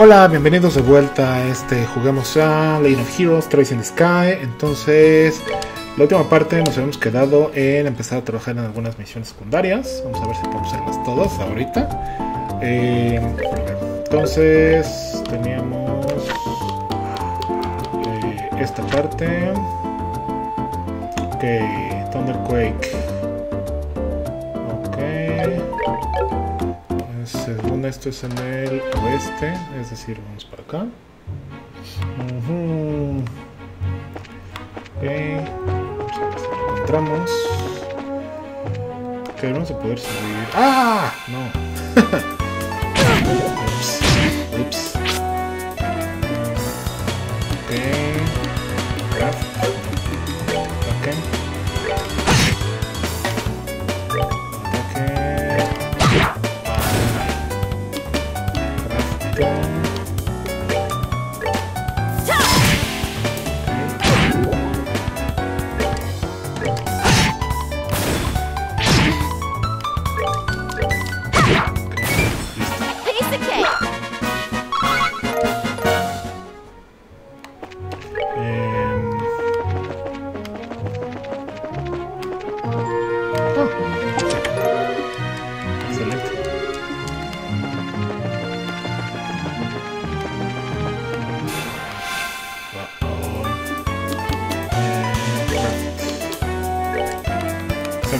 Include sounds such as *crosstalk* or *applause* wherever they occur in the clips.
Hola, bienvenidos de vuelta a este Juguemos a Legend of Heroes, Trace in the Sky. Entonces, la última parte nos habíamos quedado en empezar a trabajar en algunas misiones secundarias. Vamos a ver si podemos hacerlas todas ahorita. Eh, entonces, teníamos eh, esta parte. Ok, Thunderquake. Ok. Según esto es en el oeste, es decir, vamos para acá. Si lo encontramos. Ok, vamos a poder subir. ¡Ah! No. *laughs* Ups. Ups.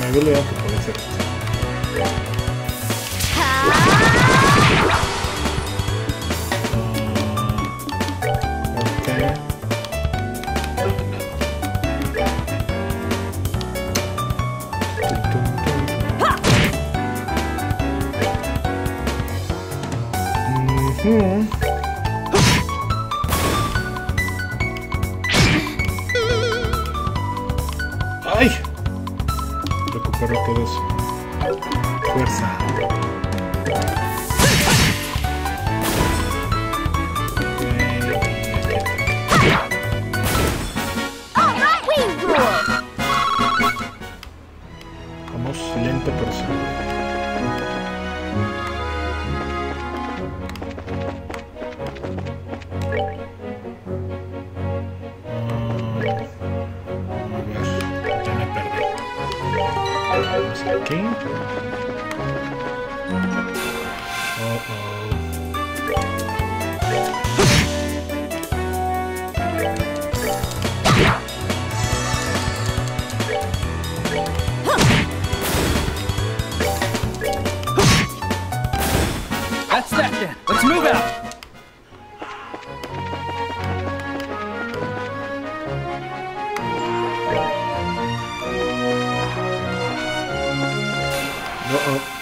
Había olvidado que podía hacer No,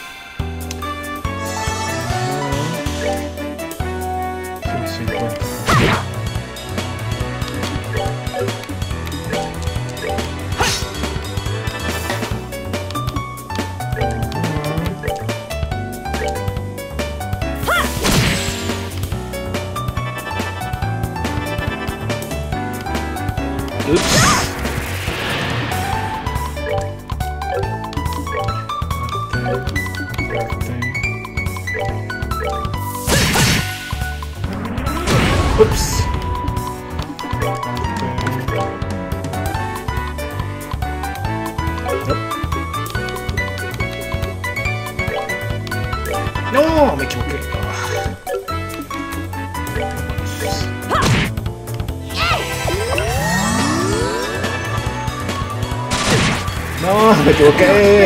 No, me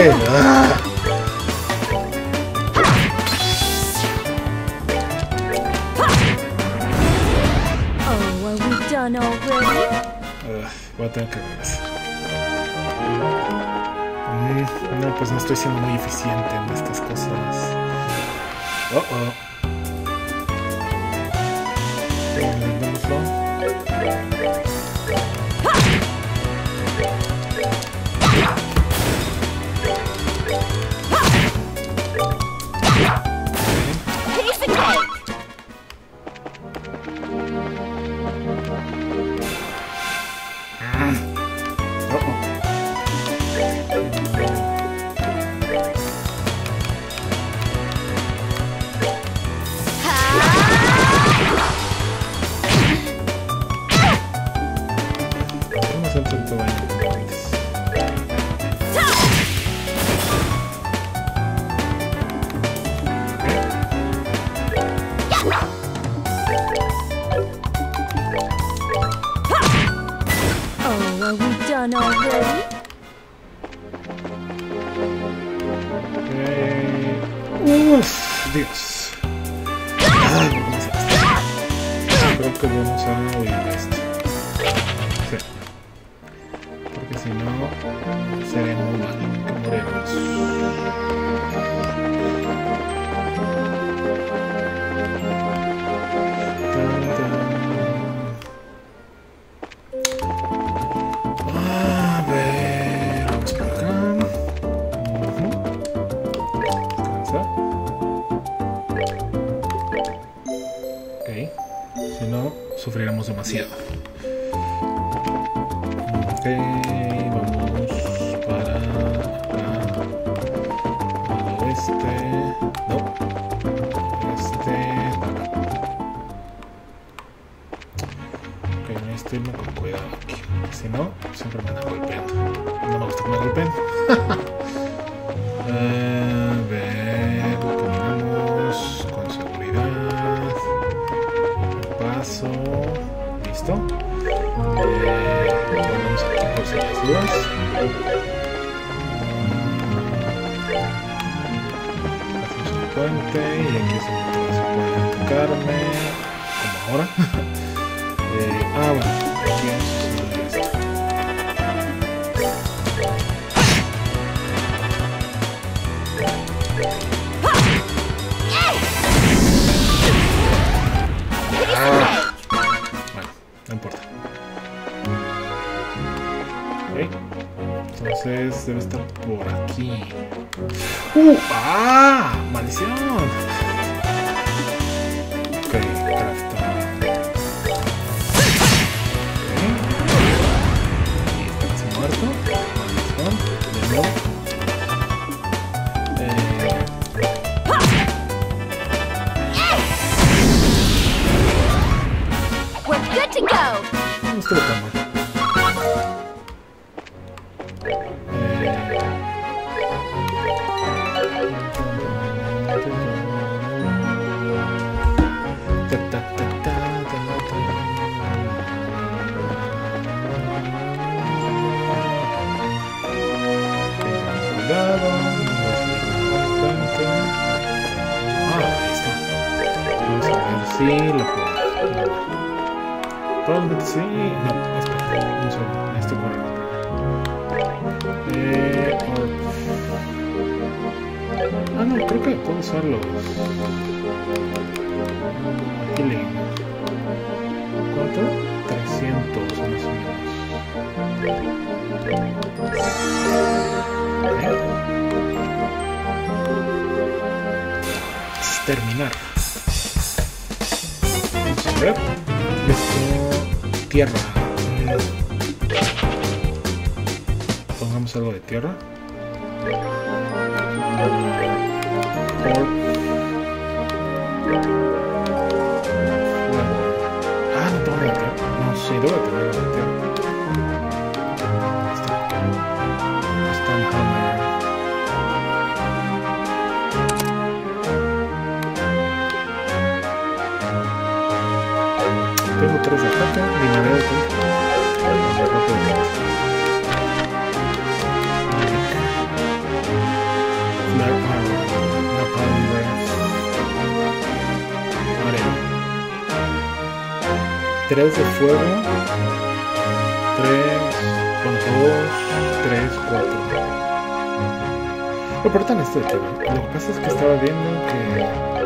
cuidado aquí. Si no, siempre me andan golpeando. No me gusta que me golpeen. A ver, caminamos con seguridad. Paso. ¿Listo? Eh, ponemos aquí las dudas. Hacemos un puente y aquí es donde se puede atacarme. Como ahora. *laughs* Eh, ah, bueno, Entonces debe estar por aquí. ¡Uh! ¡Ah! ¡Maldición! Ok, importante. Ah, a ver si lo puedo. Probablemente sí. No, espera. Necesito correr. Eh, Ah, no, creo que puedo usar los. Healing. ¿Cuánto? 300 más o menos. Terminar. Vamos a ver. Esto. Tierra. Pongamos algo de tierra. Por. Fuego. Ah, no tengo de tierra. No, sí, debo de tener de tierra. Arrow, Napalm Breath. Arena. Tres de fuego. Tres. Dos. Tres, cuatro. Lo importante esto de tierra. Lo que pasa es que estaba viendo que.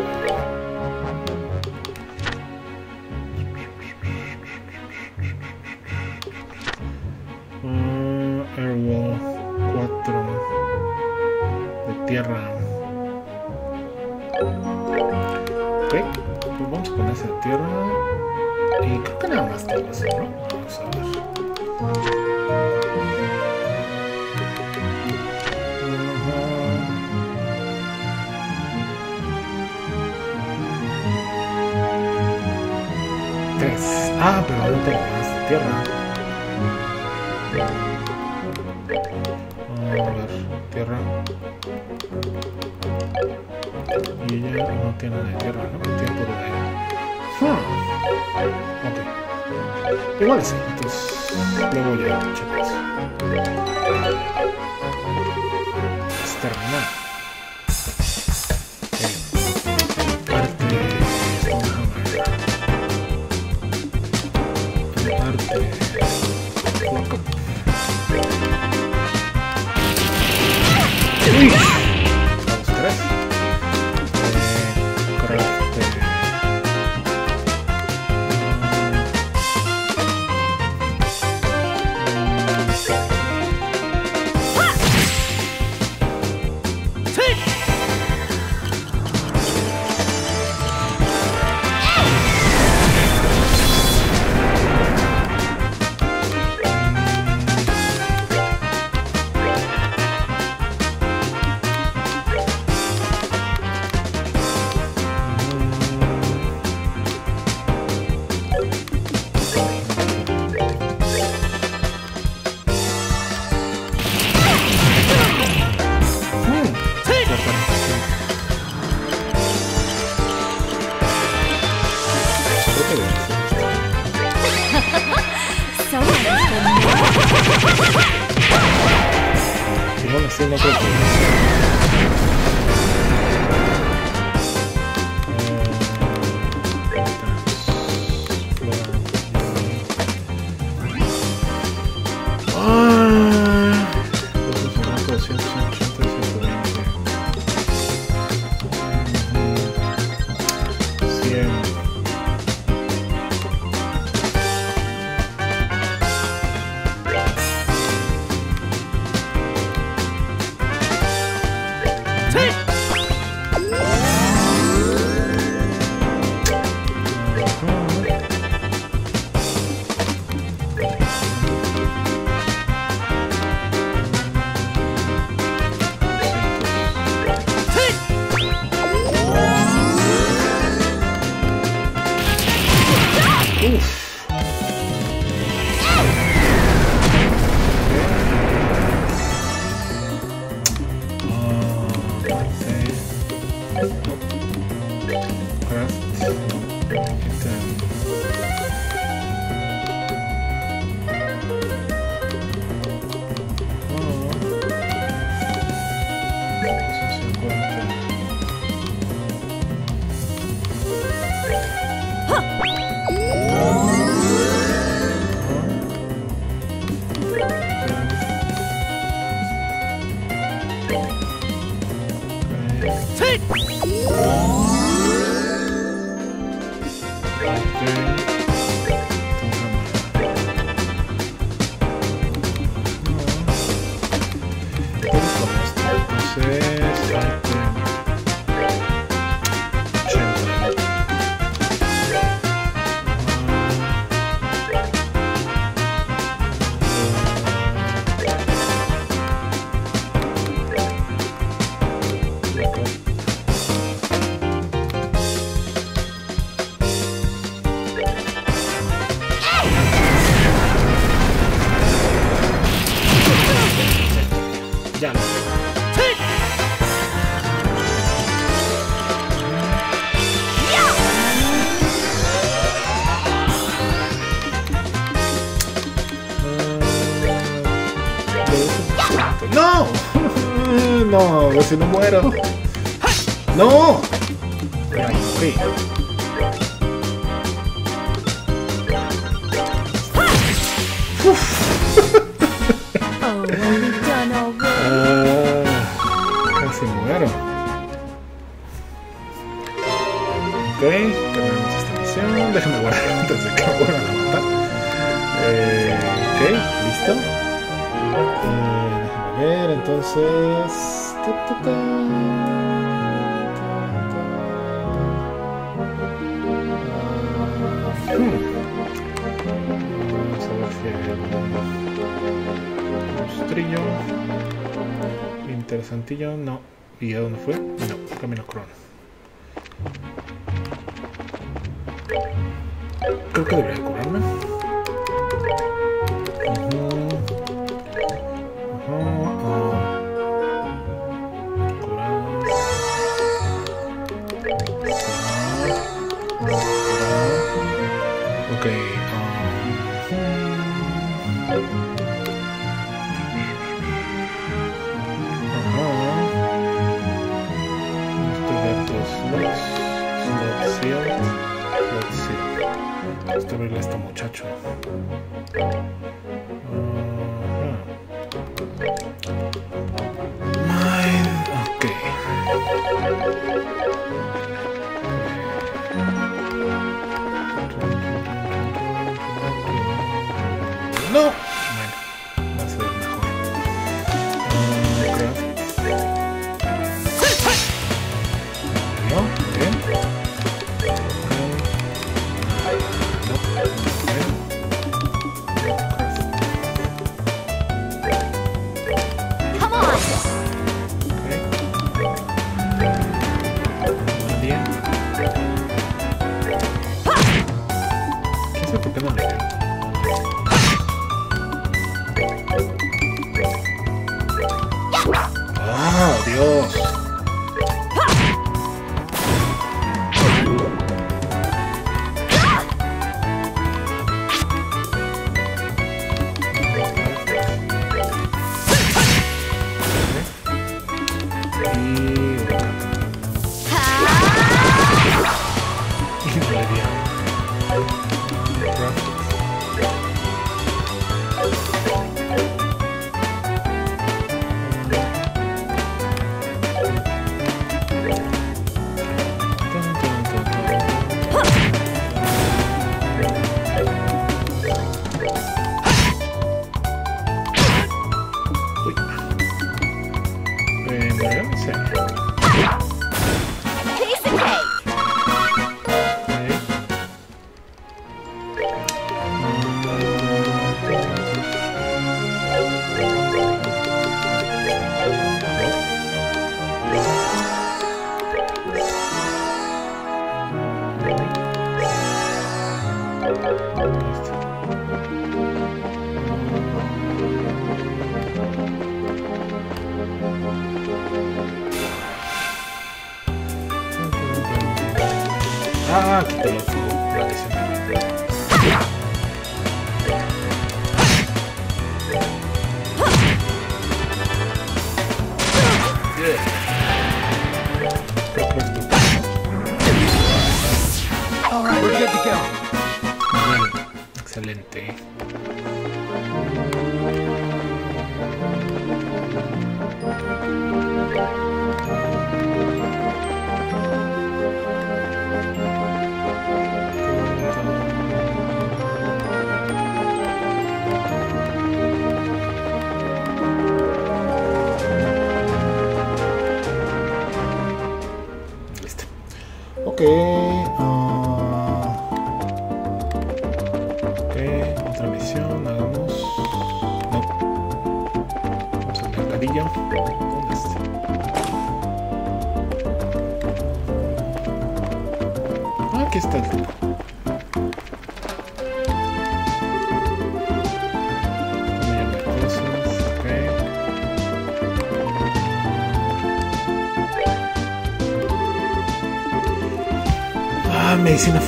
casi me muero. *laughs* ¡No! Ah, ya morí. muero. Ok, terminamos esta misión. Déjame guardar antes de que me a matar. Eh, ok, listo. Eh, déjame ver, entonces... Vamos a ver si hay monstruo. Interesantillo. No. ¿Y a dónde fue? No. Camino crono.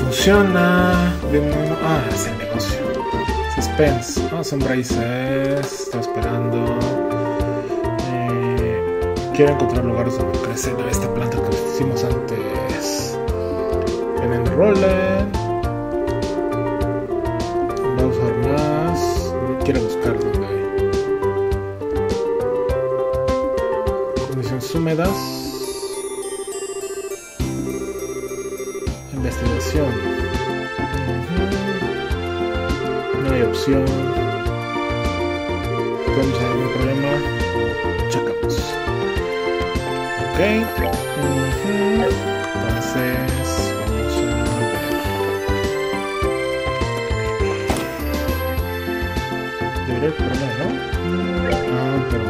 funciona. Ah, es el negocio. Suspense. No, son raíces. Está esperando. Eh, quiero encontrar lugares donde crece esta planta que hicimos antes. En el roller. Va a usar más. Quiero buscar donde hay. Condiciones húmedas. No hay opción. Tenemos algún problema. Checamos. Ok. Entonces, vamos a ver. ¿no? Ah, pero.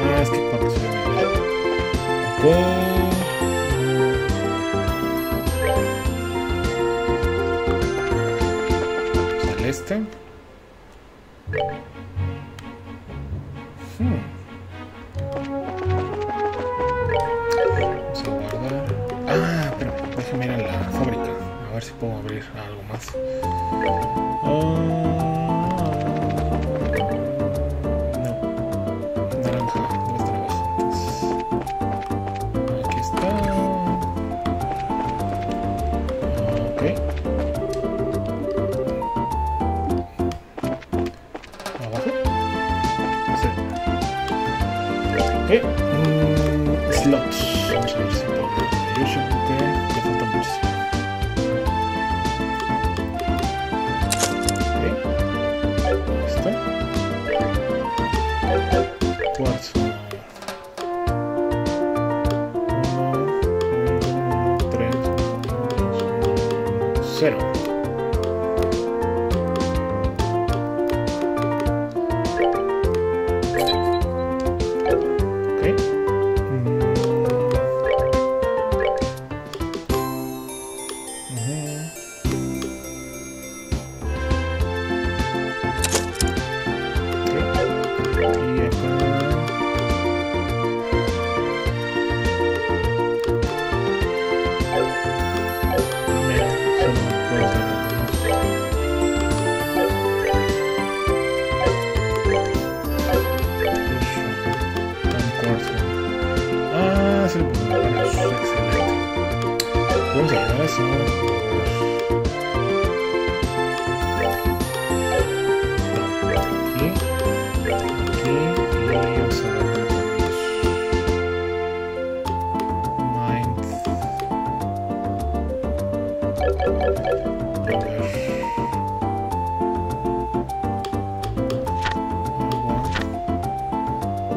Ah, es que para que se al este.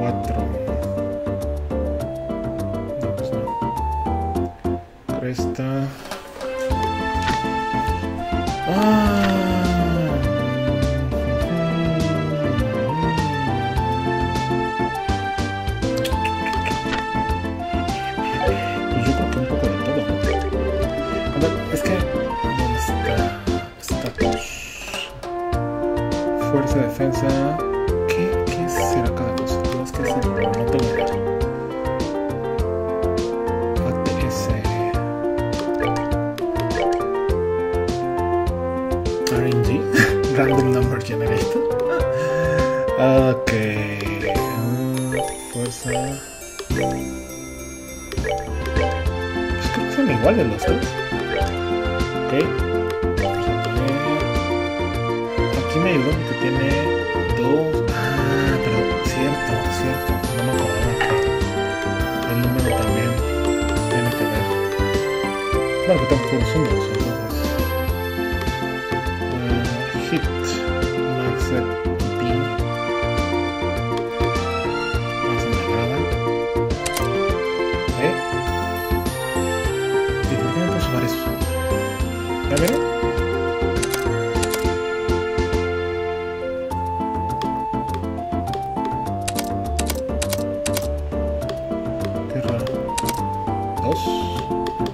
4. No, pues no. Resta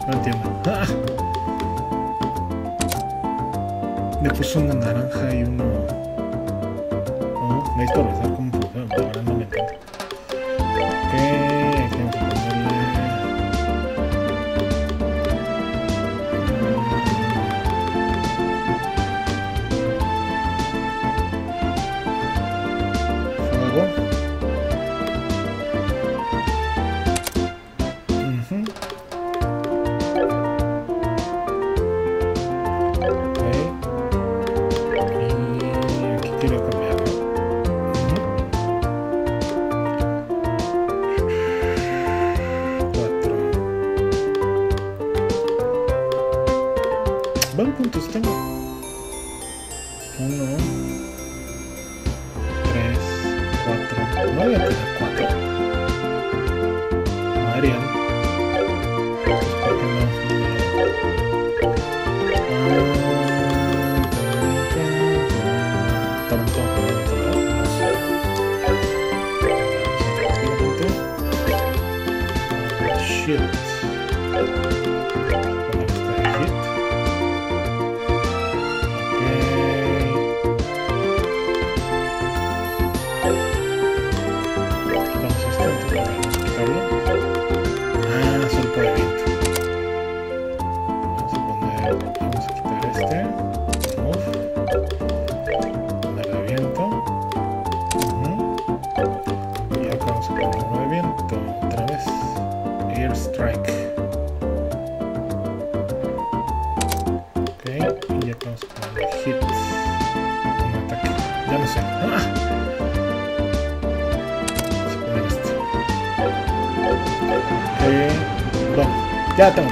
No entiendo. Ah. Le puso una naranja y uno. No, me hizo como Datang.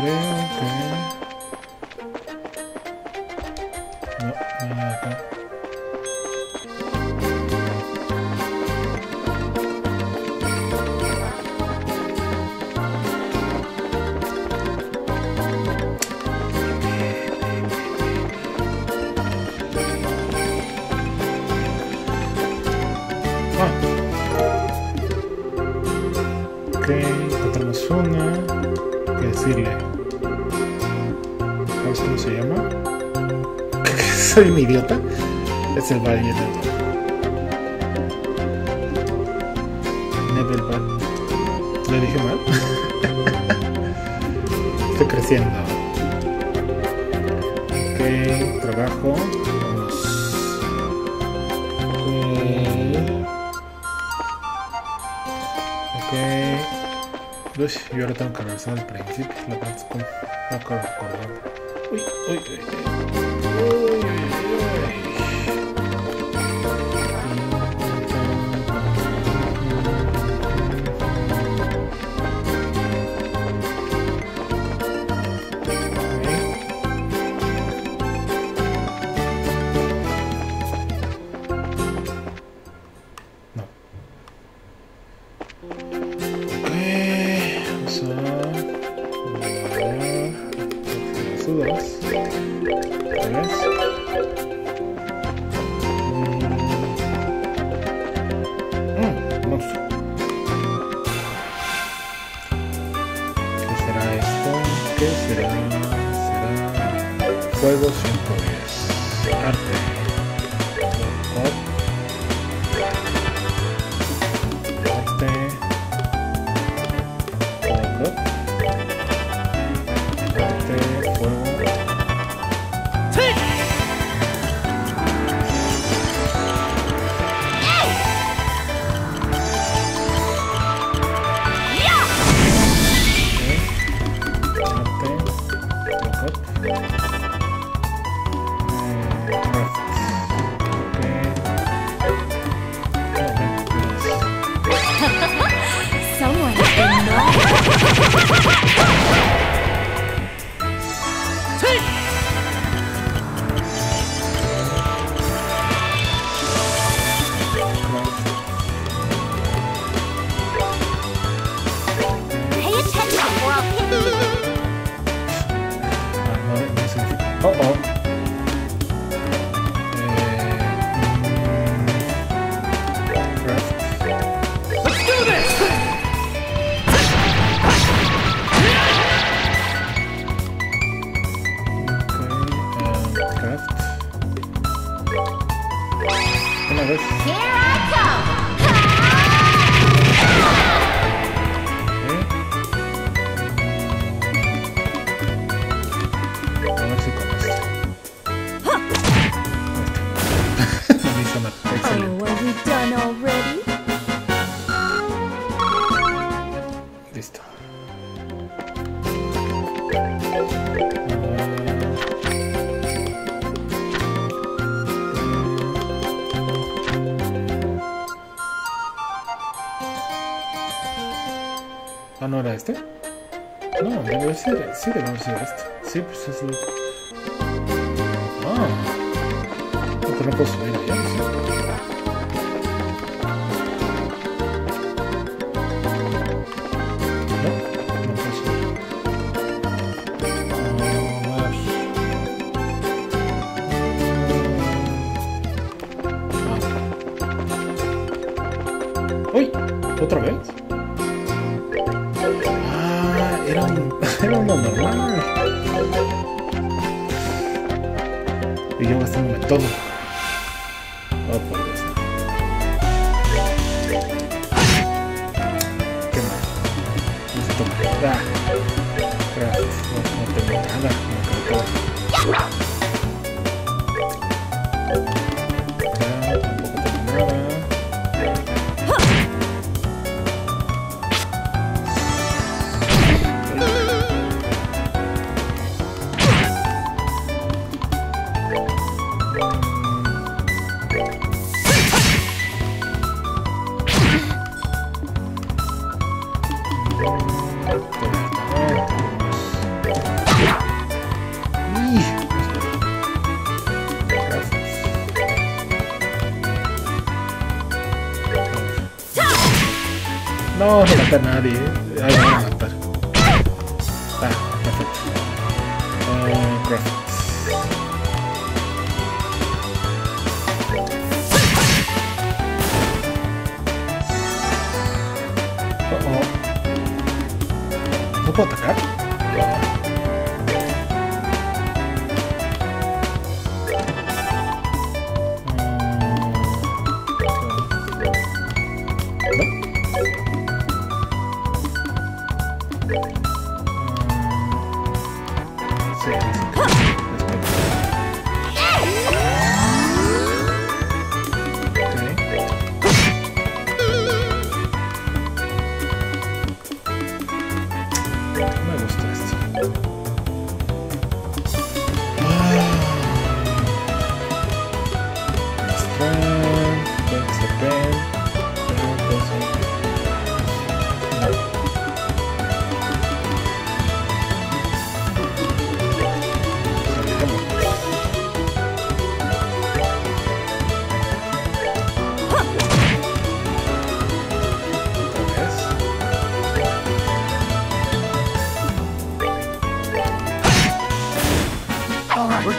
creo que... No, nada acá. soy un idiota. Es el Baron Neville ¿Lo dije mal? *laughs* Estoy creciendo. Ok, trabajo. Ok. Uy, yo ahora tengo que regresar al principio. Lo que no acabo de acordar. Uy, uy. vez. Mm, no sé. ¿Qué será esto? ¿Qué será? ¿Será? Juegos Ziegel aus hier ist. Zip, Sessel. करना रही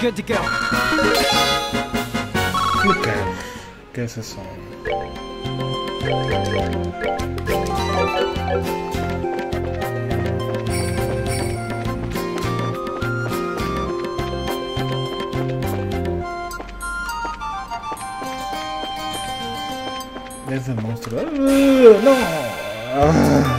Canticão. Explicando que é essa monstro. Ah, não! Ah.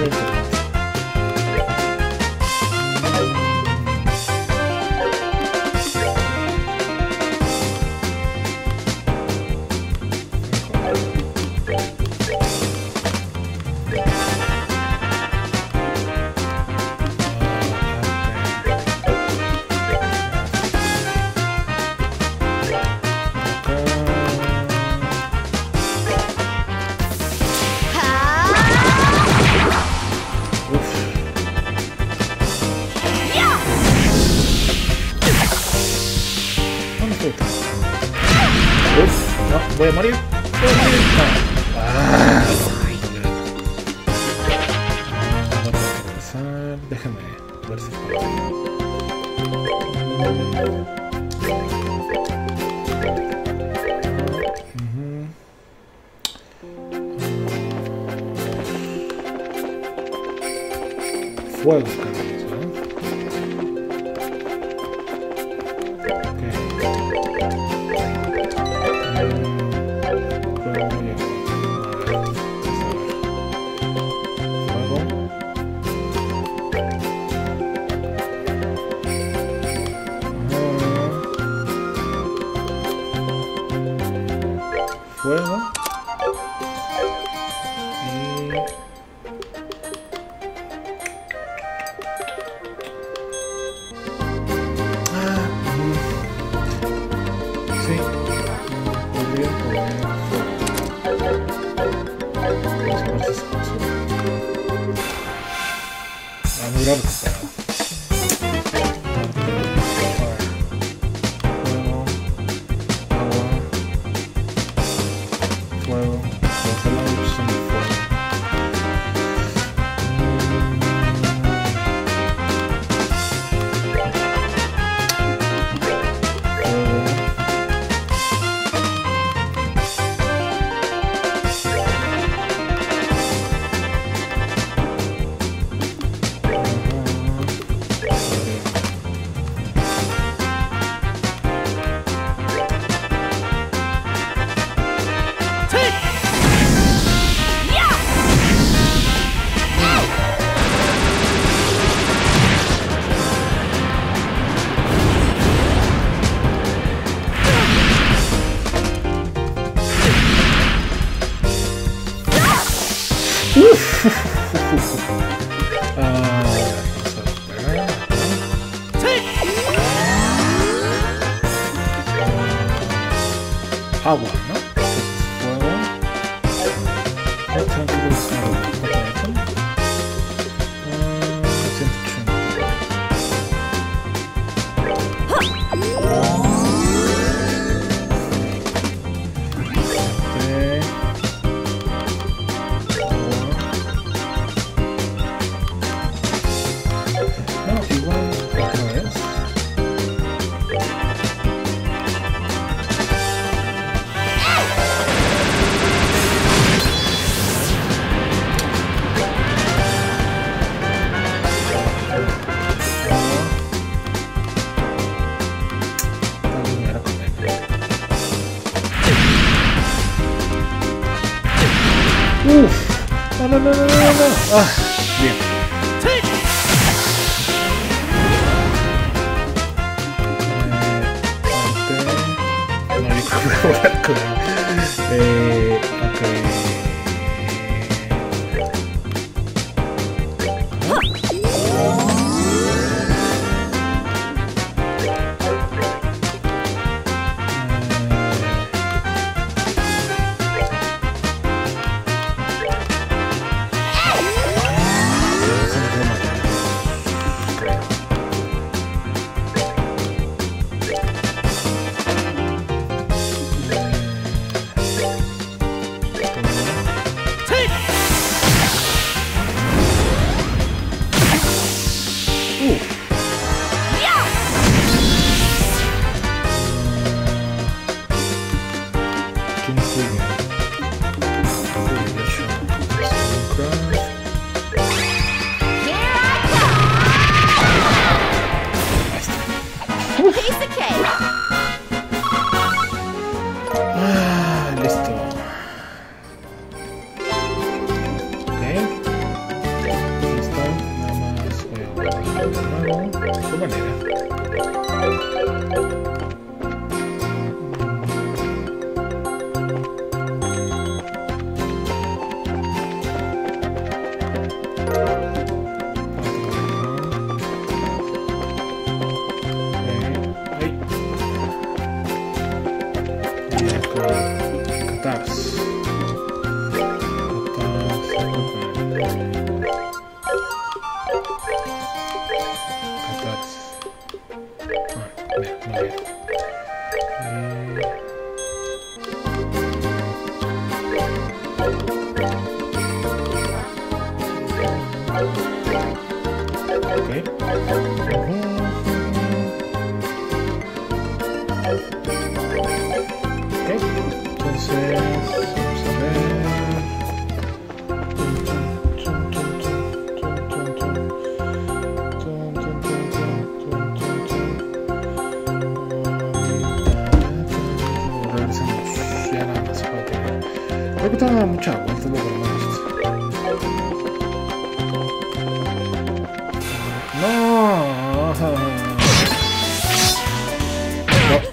Thank you. Ah,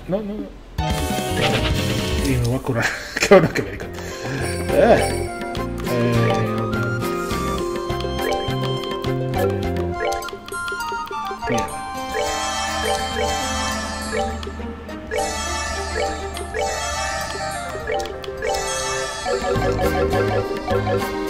No, no, no. Y me voy a curar. Qué bueno que me di cuenta. Eh. Eh, mierda. Regresemos.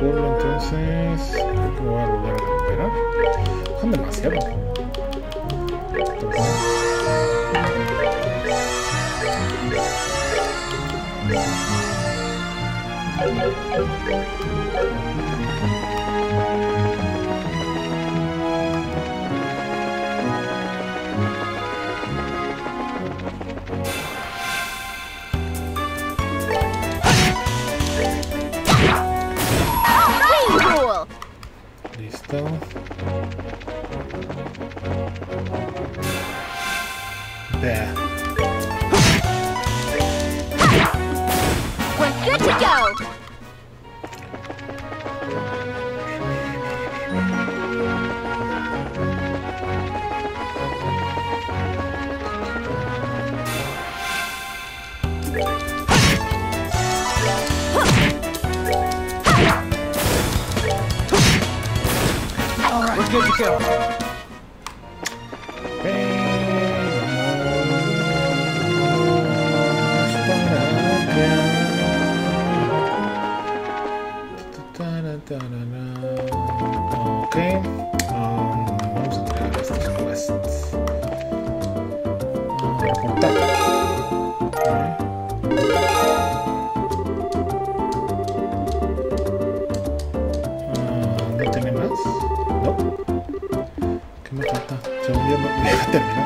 Pueblo entonces. Me voy a volver a recuperar. Son demasiado. We're good to go. Ok, um, vamos a entregar estos quests. Ah, reportar. Ah, ¿No tiene más? No. ¿Qué me no. Ya terminó.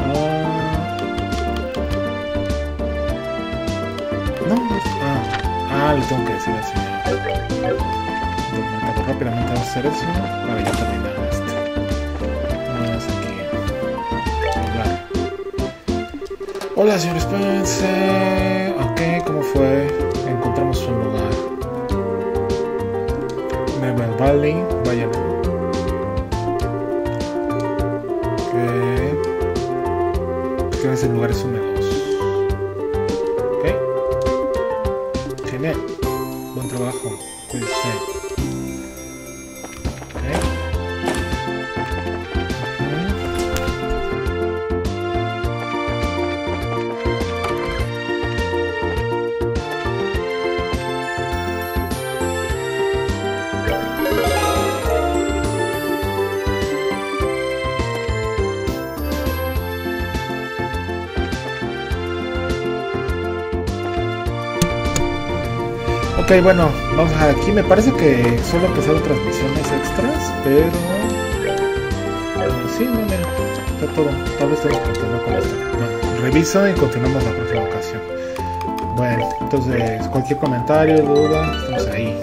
Ah. No, no ah, ah, le tengo que decir así. Entonces, rápidamente vamos a hacer eso para ya terminar este. Más aquí. Hablar. Hola, señor Spence. Ok, ¿cómo fue? Encontramos un lugar. Never Valley, vayan. Que ese lugar es húmedos. Ok, bueno, vamos a aquí. Me parece que solo empezaron transmisiones extras, pero. sí, no, mira, está todo. Tal vez tenemos con esto. Bueno, reviso y continuamos la próxima ocasión. Bueno, entonces cualquier comentario, duda, estamos ahí.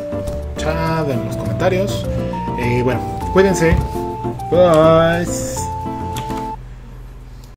Chat en los comentarios. Eh, bueno, cuídense. Bye.